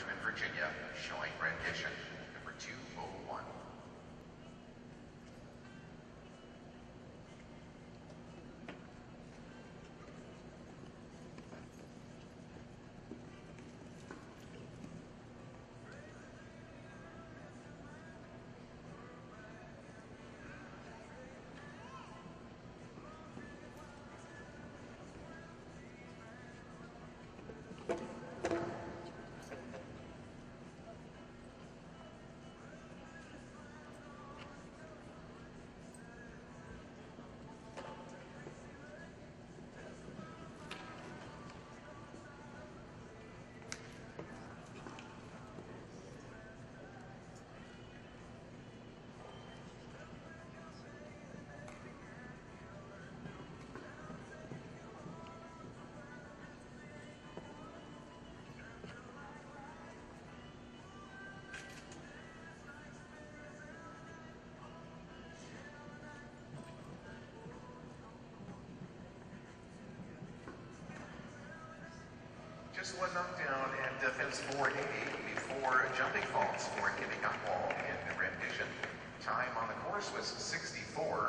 Richmond, Virginia, showing rendition Just one knockdown and defense 480 before jumping falls for Kimmee Gottwald in the rendition. Time on the course was 64.